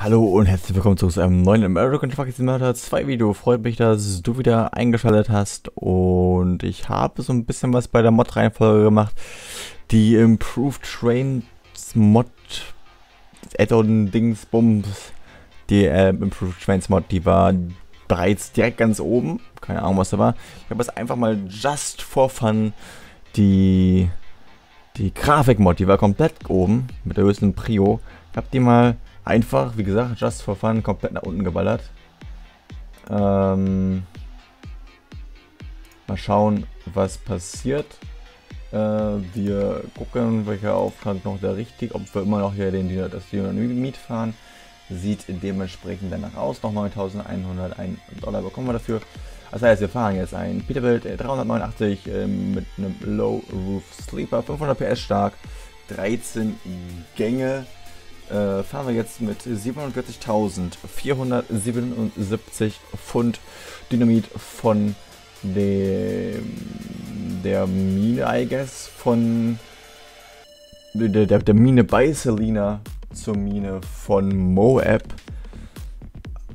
Hallo und herzlich willkommen zu einem neuen American Truck Simulator 2 Video. Freut mich, dass du wieder eingeschaltet hast und ich habe so ein bisschen was bei der Mod-Reihenfolge gemacht. Die Improved Trains Mod Add-on Dingsbums, die äh, Improved Trains Mod, die war bereits direkt ganz oben. Keine Ahnung, was da war. Ich habe jetzt einfach mal just for fun die, die Grafik-Mod, die war komplett oben mit der höchsten Prio. Ich habe die mal einfach, wie gesagt, just for fun, komplett nach unten geballert. Ähm, mal schauen, was passiert. Äh, wir gucken, welcher Auftrag noch der richtig, ob wir immer noch hier den, das Dynamit fahren. Sieht dementsprechend danach aus. Noch 9101 Dollar bekommen wir dafür. Das heißt, wir fahren jetzt ein Peterbilt 389 äh, mit einem Low Roof Sleeper, 500 PS stark, 13 Gänge äh, fahren wir jetzt mit 47.477 Pfund Dynamit von dem, der Mine, I guess, von der, der, der Mine bei Selina zur Mine von Moab.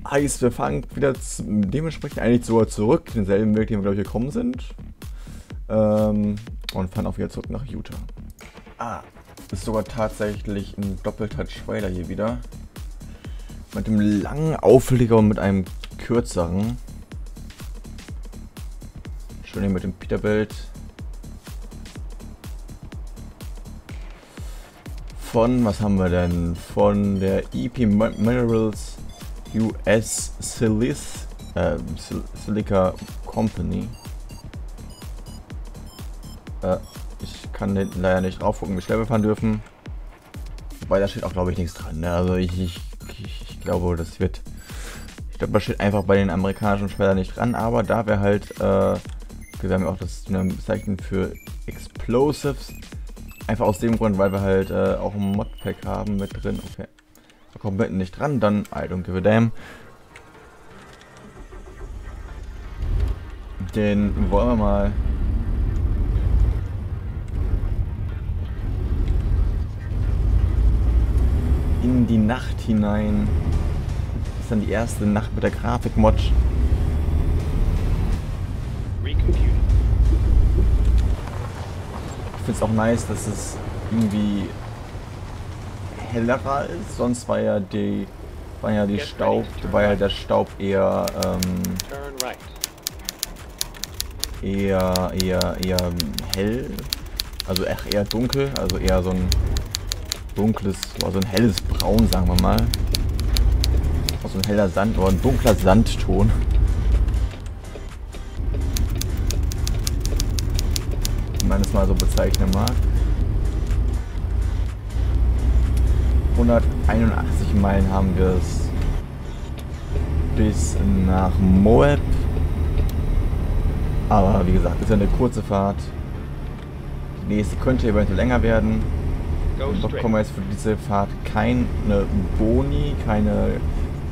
Heißt, wir fahren wieder dementsprechend eigentlich sogar zurück, denselben Weg, den wir glaube ich gekommen sind. Ähm, und fahren auch wieder zurück nach Utah. Ah, ist sogar tatsächlich ein doppelter Trailer hier wieder. Mit dem langen Aufleger und mit einem kürzeren. Schön hier mit dem Peterbilt. Von, was haben wir denn? Von der EP Minerals US Silice, äh, Silica Company. Äh, kann leider nicht drauf gucken, wie schnell wir fahren dürfen. Wobei da steht auch, glaube ich, nichts dran. Ne? Also ich, ich, ich, glaube, das wird... Ich glaube, da steht einfach bei den amerikanischen Schwellern nicht dran. Aber da wir halt... Äh, wir haben ja auch das Zeichen für Explosives. Einfach aus dem Grund, weil wir halt äh, auch ein Modpack haben mit drin. Okay. Da kommt mitten nicht dran, dann I don't give a damn. Den wollen wir mal in die Nacht hinein. Das ist dann die erste Nacht mit der Grafikmod. Ich finde es auch nice, dass es irgendwie hellerer ist. Sonst war ja die war ja die Staub, war ja der Staub eher ähm, eher eher eher hell, also eher dunkel, also eher so ein dunkles, also ein helles Braun, sagen wir mal. Also ein heller Sand oder ein dunkler Sandton. Wenn man es mal so bezeichnen mag. 181 Meilen haben wir es bis nach Moab. Aber wie gesagt, ist ja eine kurze Fahrt. Die nächste könnte eventuell länger werden. Und bekommen wir jetzt für diese Fahrt keine Boni, keine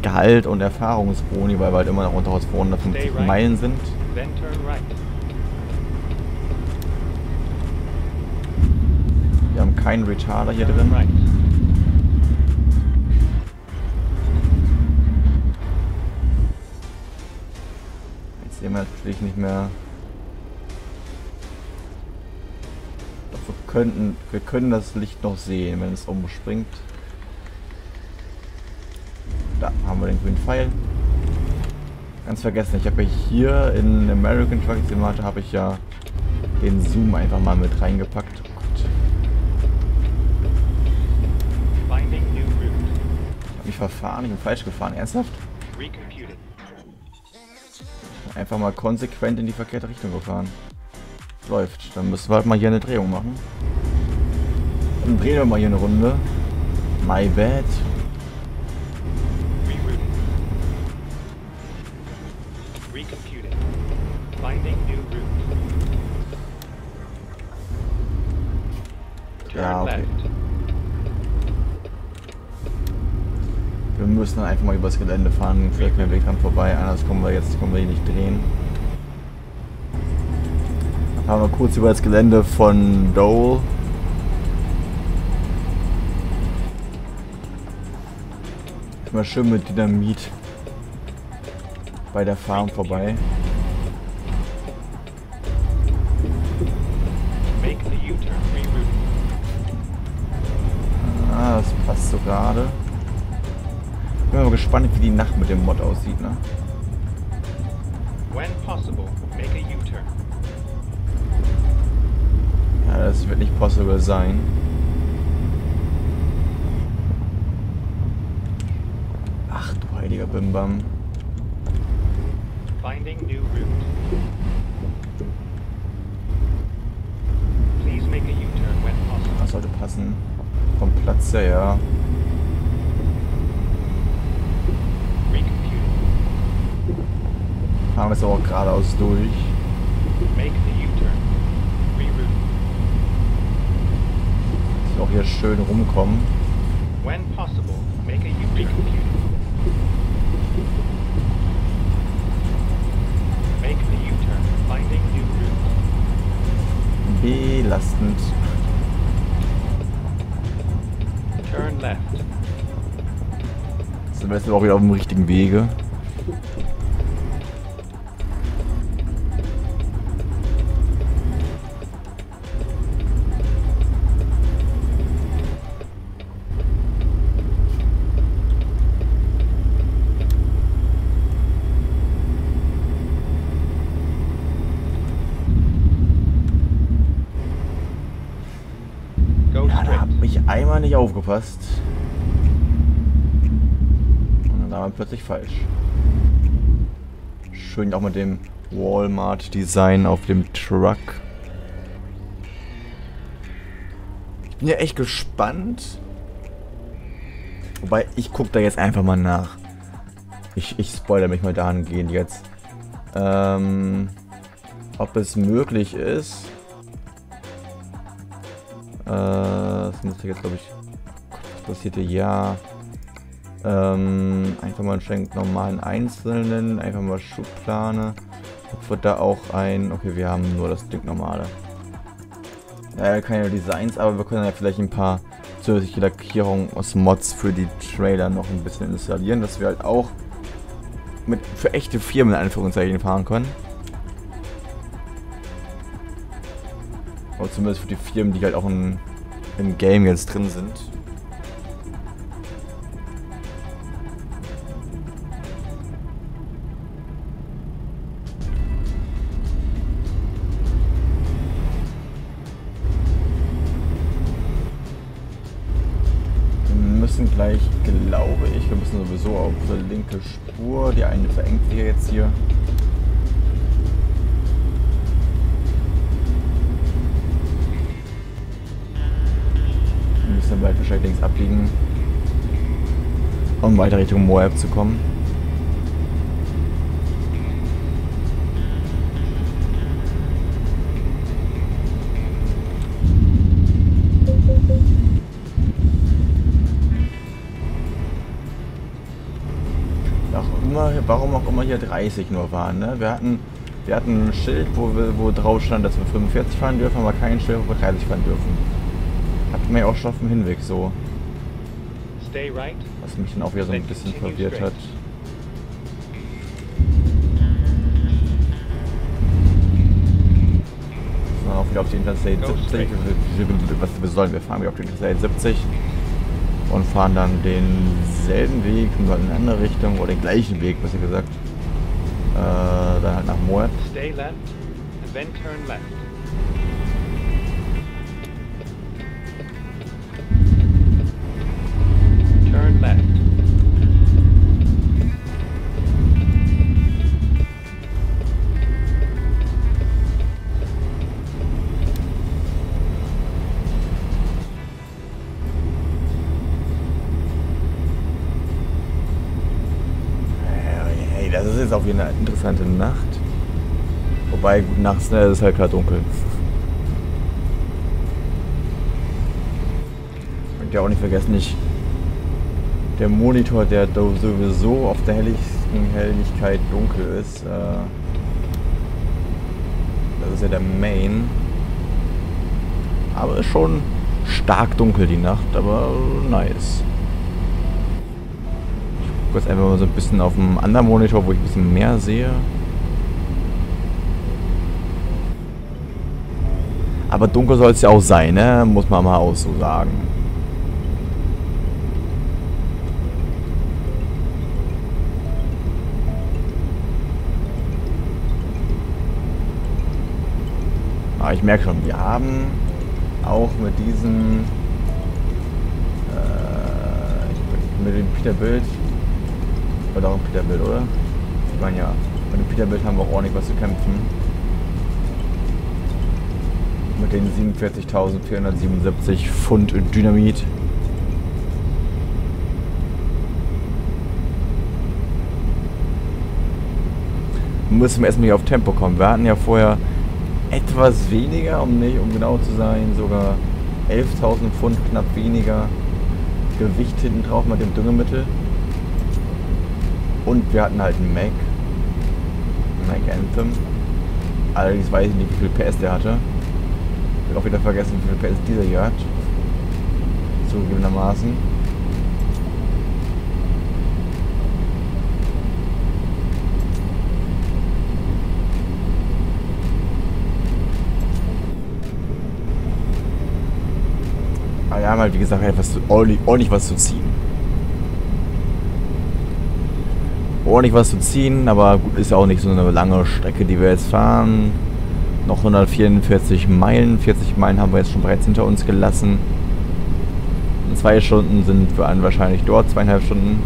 Gehalt- und Erfahrungsboni, weil wir halt immer noch unter 250 Meilen sind. Wir haben keinen Retarder hier drin. Jetzt sehen wir natürlich nicht mehr könnten, wir können das Licht noch sehen, wenn es umspringt. Da haben wir den grünen Pfeil. Ganz vergessen, ich habe ja hier in American Truck Simulator habe ich ja den Zoom einfach mal mit reingepackt. Oh Gott. Ich habe mich verfahren, ich bin falsch gefahren, ernsthaft? Einfach mal konsequent in die verkehrte Richtung gefahren. Läuft. Dann müssen wir halt mal hier eine Drehung machen. Dann drehen wir mal hier eine Runde. My bad. Ja, okay. Wir müssen dann einfach mal übers Gelände fahren, vielleicht kein Weg dran vorbei, anders kommen wir jetzt, kommen wir hier nicht drehen. Fahren wir kurz über das Gelände von Dole. Mal schön mit Dynamit bei der Farm vorbei. Ah, das passt so gerade. Bin mal gespannt, wie die Nacht mit dem Mod aussieht, ne? Ja, das wird nicht possible sein. Ach du heiliger Bimbam. Finding new route. Please make a U-turn when possible. Das sollte passen. Vom Platz her, ja. Fahren wir es auch geradeaus durch. Make the U-turn. Reroute. Dass wir auch hier schön rumkommen. When possible, make a U-turn. belastend. Turn left. Sind wir jetzt auch wieder auf dem richtigen Wege? Nicht aufgepasst. Und dann war man plötzlich falsch. Schön auch mit dem Walmart-Design auf dem Truck. Ich bin ja echt gespannt. Wobei, ich gucke da jetzt einfach mal nach. Ich, ich spoilere mich mal dahingehend jetzt. Ähm, ob es möglich ist, äh, das müsste jetzt, glaube ich, was passierte ja. Ähm, einfach mal einen normalen Einzelnen, einfach mal Schubplane. Ob wir da auch ein... Okay, wir haben nur das Ding normale. Ja, keine Designs, aber wir können ja vielleicht ein paar zusätzliche Lackierungen aus Mods für die Trailer noch ein bisschen installieren, dass wir halt auch mit für echte Firmen in Anführungszeichen fahren können. Oder zumindest für die Firmen, die halt auch in, im Game jetzt drin sind. Wir müssen gleich, glaube ich, wir müssen sowieso auf die linke Spur. Die eine verengt wir jetzt hier. Müssen bald wahrscheinlich links abbiegen, um weiter Richtung Moab zu kommen. Warum auch immer hier 30 nur waren. Ne? Wir, hatten, wir hatten ein Schild, wo, wir, wo drauf stand, dass wir 45 fahren dürfen, aber kein Schild, wo wir 30 fahren dürfen. Hat mir auch schon auf dem Hinweg so. Was mich dann auch wieder so ein bisschen verwirrt hat. So, auch wieder auf die Interstate 70. Was sollen wir fahren? Wir auf die Interstate 70 und fahren dann denselben Weg, nur in eine andere Richtung oder den gleichen Weg, besser gesagt. Äh, dann halt nach Moab. Stay left and then turn left. Interessante Nacht. Wobei, nachts ne, ist halt gerade dunkel. Und ja auch nicht vergessen, ich, der Monitor, der sowieso auf der helligsten Helligkeit dunkel ist, äh, das ist ja der Main. Aber ist schon stark dunkel die Nacht, aber nice. Jetzt einfach mal so ein bisschen auf dem anderen Monitor, wo ich ein bisschen mehr sehe. Aber dunkel soll es ja auch sein, ne? Muss man mal auch so sagen. Aber ah, ich merke schon, wir haben auch mit diesem äh, mit dem Peter-Bild oder auch ein Peter-Bild, oder? Ich meine ja, mit dem Peter-Bild haben wir auch ordentlich was zu kämpfen mit den 47.477 Pfund Dynamit. Müssen wir erstmal hier auf Tempo kommen. Wir hatten ja vorher etwas weniger, um nicht, um genau zu sein, sogar 11.000 Pfund, knapp weniger Gewicht hinten drauf mit dem Düngemittel. Und wir hatten halt einen Mac, Mac Anthem. Allerdings weiß ich nicht, wie viel PS der hatte. Ich habe auch wieder vergessen, wie viel PS dieser hier hat. Zugegebenermaßen. Aber wir haben halt, wie gesagt, etwas ordentlich, ordentlich was zu ziehen. Ordentlich was zu ziehen, aber gut, ist ja auch nicht so eine lange Strecke, die wir jetzt fahren. Noch 144 Meilen. 40 Meilen haben wir jetzt schon bereits hinter uns gelassen. In zwei Stunden sind wir dann wahrscheinlich dort, zweieinhalb Stunden.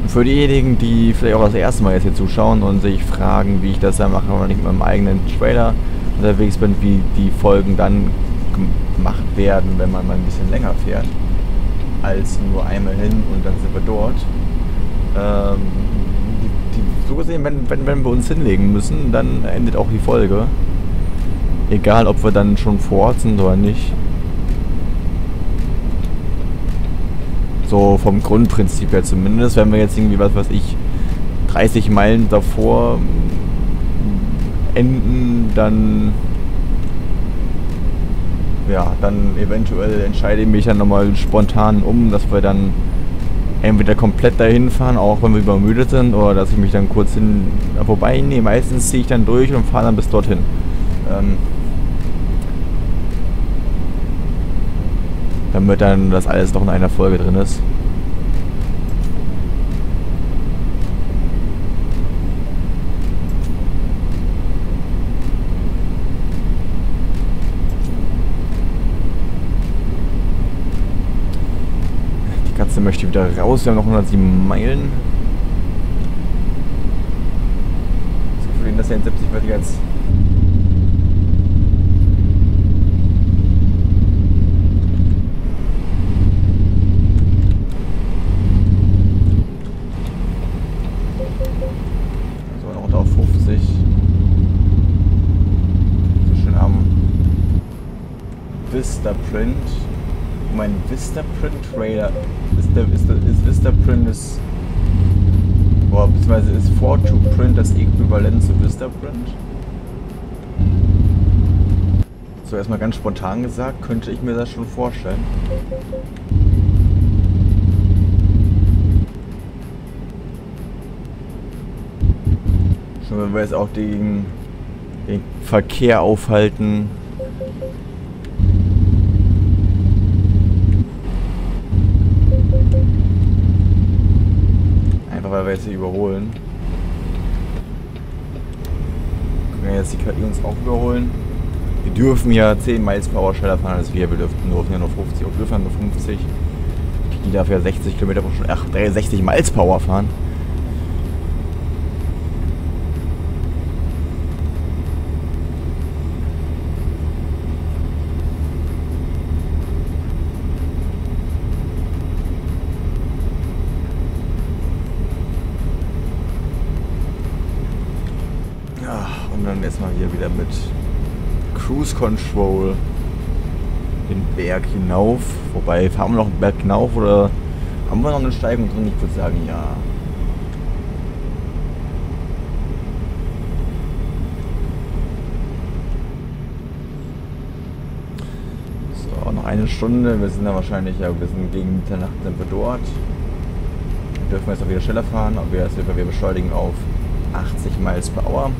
Und für diejenigen, die vielleicht auch das erste Mal jetzt hier zuschauen und sich fragen, wie ich das dann mache, wenn ich mit meinem eigenen Trailer unterwegs bin, wie die Folgen dann gemacht werden, wenn man mal ein bisschen länger fährt, als nur einmal hin und dann sind wir dort ähm, die, die, so gesehen, wenn, wenn, wenn wir uns hinlegen müssen, dann endet auch die Folge. Egal, ob wir dann schon vor Ort sind oder nicht. So vom Grundprinzip her zumindest. Wenn wir jetzt irgendwie, was weiß ich, 30 Meilen davor enden, dann ja, dann eventuell entscheide ich mich dann nochmal spontan um, dass wir dann entweder komplett dahin fahren, auch wenn wir übermüdet sind, oder dass ich mich dann kurz hin vorbei nehme. Meistens ziehe ich dann durch und fahre dann bis dorthin. Ähm, damit dann das alles doch in einer Folge drin ist. Möchte wieder raus. Wir haben noch 107 Meilen. Das ja in 70 wird jetzt. So, mein Vistaprint Trailer ist der ist, Vistaprint ist boah, beziehungsweise ist 4 Print das Äquivalent zu Vistaprint? So erstmal ganz spontan gesagt, könnte ich mir das schon vorstellen. Schon wenn wir jetzt auch den, den Verkehr aufhalten, jetzt hier überholen. Können wir jetzt die KI uns auch überholen. Wir dürfen ja 10 Miles per Hour schneller fahren als wir. Wir dürfen, dürfen ja nur 50, wir ja nur 50. Die darf ja 60 Kilometer pro Stunde, ach, 60 Miles per Hour fahren. Hier wieder mit Cruise Control den Berg hinauf. Wobei, fahren wir noch einen Berg hinauf oder haben wir noch eine Steigung drin? Ich würde sagen, ja. So, noch eine Stunde. Wir sind da wahrscheinlich, ja, wir sind gegen Mitternacht sind wir dort. Wir dürfen jetzt auch wieder schneller fahren, aber wir, wir beschleunigen auf 80 Miles per Hour.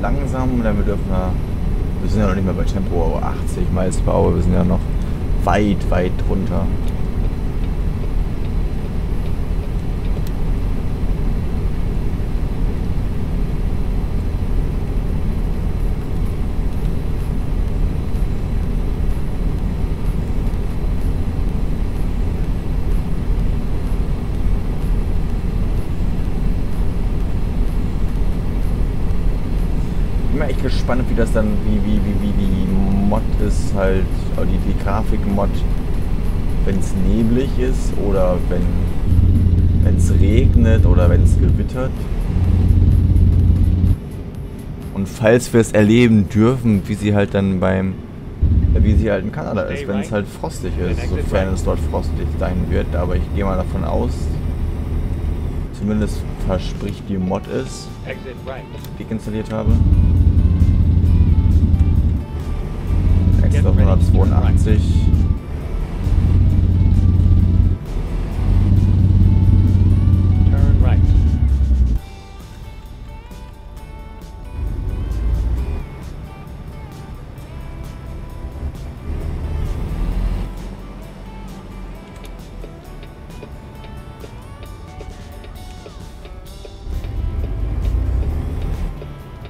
Langsam, dann wir dürfen wir, wir sind ja noch nicht mehr bei Tempo 80 Miles per Hour, wir sind ja noch weit, weit drunter. gespannt, wie das dann, wie, wie, wie, wie die Mod ist, halt, die, die Grafik-Mod, wenn es neblig ist oder wenn es regnet oder wenn es gewittert. Und falls wir es erleben dürfen, wie sie halt dann beim, wie sie halt in Kanada ist, wenn es halt frostig ist, sofern es dort frostig sein wird. Aber ich gehe mal davon aus, zumindest verspricht die Mod ist, die ich installiert habe. Extra 182.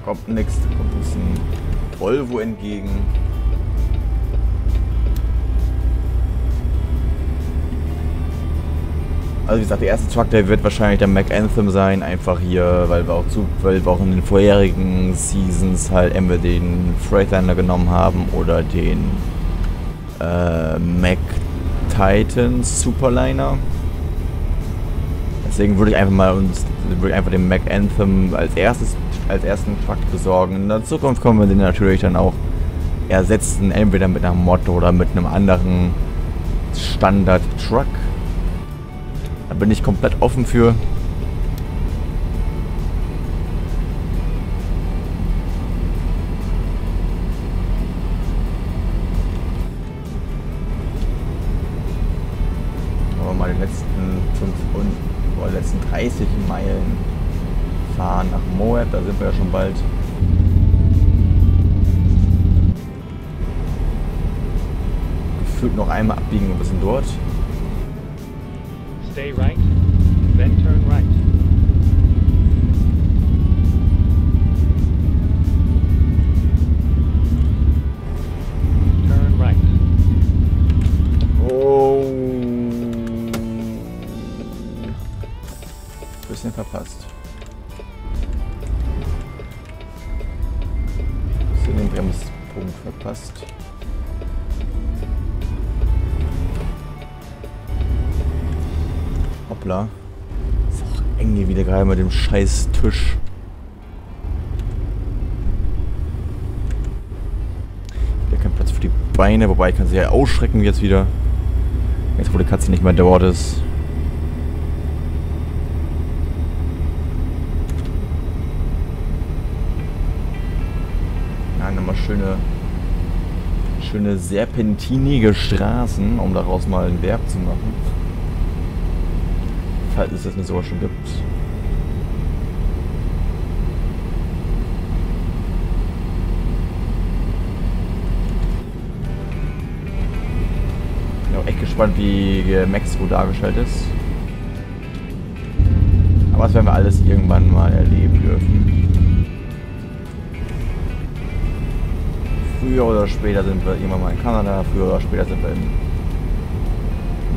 kommt nichts, kommt uns ein Volvo entgegen. Also wie gesagt, der erste Truck, der wird wahrscheinlich der Mac Anthem sein, einfach hier, weil wir auch zu, weil wir auch in den vorherigen Seasons halt entweder den Freightliner genommen haben oder den äh, Mac Titan Superliner. Deswegen würde ich einfach mal uns, würde einfach den Mac Anthem als erstes, als ersten Truck besorgen. In der Zukunft können wir den natürlich dann auch ersetzen, entweder mit einer Mod oder mit einem anderen Standard Truck. Bin ich komplett offen für. Aber mal die letzten 5 und oder letzten 30 Meilen fahren nach Moab, da sind wir ja schon bald. Gefühlt noch einmal abbiegen und wir sind dort. Stay right, then turn Hoppla. Ist auch eng hier wieder gerade mit dem scheiß Tisch. Hier kein Platz für die Beine, wobei ich kann sie ja ausschrecken jetzt wieder. Jetzt wo die Katze nicht mehr dort ist. Ja, nochmal schöne, schöne serpentinige Straßen, um daraus mal ein Verb zu machen falls es das nicht sogar schon gibt. Bin auch echt gespannt, wie Mexiko dargestellt ist. Aber das werden wir alles irgendwann mal erleben dürfen. Früher oder später sind wir irgendwann mal in Kanada, früher oder später sind wir in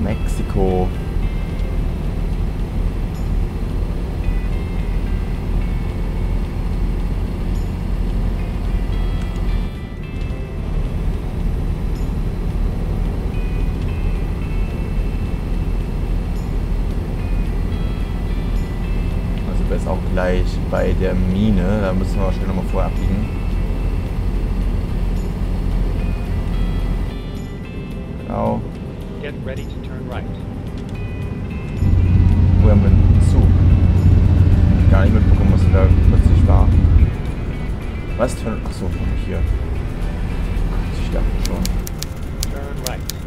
Mexiko. bei der Mine. Da müssen wir wahrscheinlich nochmal vorher abbiegen. Genau. Get ready to turn right. Oh, Wo haben wir den Zug? Gar nicht mitbekommen, was da plötzlich war. Was? Turn. Achso, hier. Ich dachte schon. Turn right.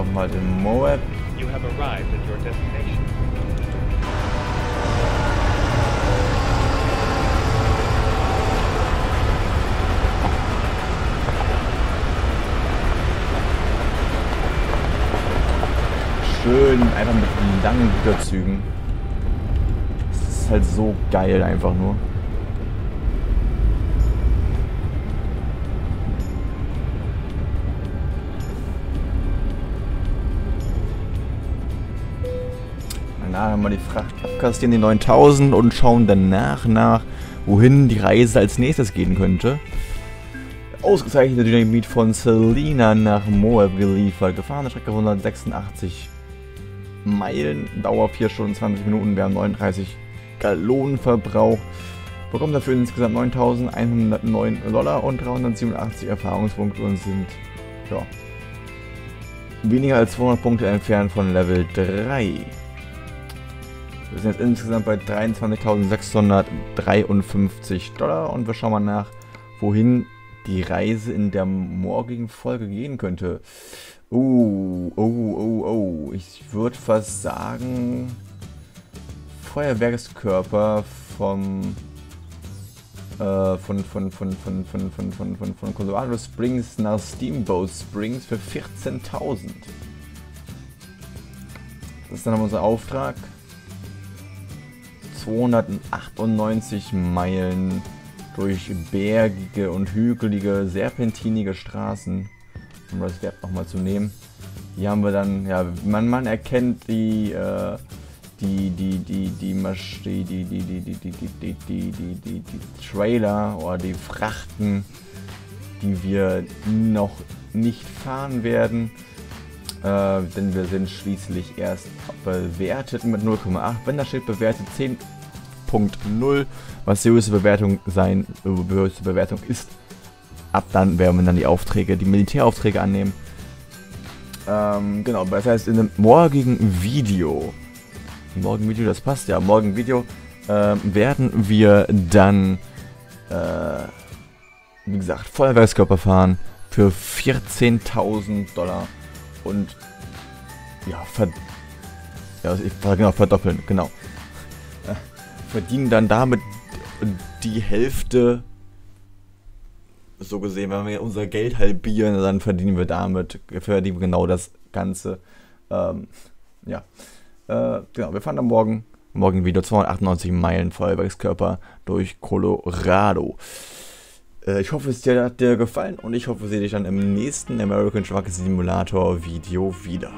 oben halt im Moab. Schön, einfach mit langen Güterzügen. Das ist halt so geil einfach nur. Haben wir die Fracht abkassieren, die 9000 und schauen danach nach, wohin die Reise als nächstes gehen könnte. Ausgezeichnete Dynamit von Selina nach Moab geliefert. Gefahrene Strecke 186 Meilen, Dauer 4 Stunden 20 Minuten, wir haben 39 Gallonen verbraucht. Bekommen dafür insgesamt 9.109 Dollar und 387 Erfahrungspunkte und sind ja, weniger als 200 Punkte entfernt von Level 3. Wir sind jetzt insgesamt bei 23.653 Dollar und wir schauen mal nach, wohin die Reise in der morgigen Folge gehen könnte. Oh, oh, oh, oh. Ich würde fast sagen, Feuerwerkskörper vom äh, von, von, von, von, von, von, von, von, von Colorado Springs nach Steamboat Springs für 14.000. Das ist dann unser Auftrag. 298 Meilen durch bergige und hügelige, serpentinige Straßen, um das Wert nochmal zu nehmen. Hier haben wir dann, ja, man, man erkennt die, äh, die, die, die, die, Masch die, die, die, die, die, die, die, die, die, die, die, Trailer oder die Frachten, die wir noch nicht fahren werden. Äh, denn wir sind schließlich erst bewertet mit 0,8. Wenn das steht bewertet 10.0, was höchste Bewertung sein, äh, höchste Bewertung ist, ab dann werden wir dann die Aufträge, die Militäraufträge annehmen. Ähm, genau, das heißt in dem morgigen Video, im morgigen Video, das passt ja, im morgigen Video äh, werden wir dann, äh, wie gesagt, Feuerwerkskörper fahren für 14.000 Dollar und ja, ver ja, genau, verdoppeln, genau. Verdienen dann damit die Hälfte, so gesehen, wenn wir unser Geld halbieren, dann verdienen wir damit, verdienen wir genau das Ganze. Ähm, ja, äh, genau, wir fahren am Morgen, morgen wieder 298 Meilen Feuerwerkskörper durch Colorado. Äh, ich hoffe, es dir hat dir gefallen und ich hoffe, wir sehen dich dann im nächsten American Truck Simulator Video wieder.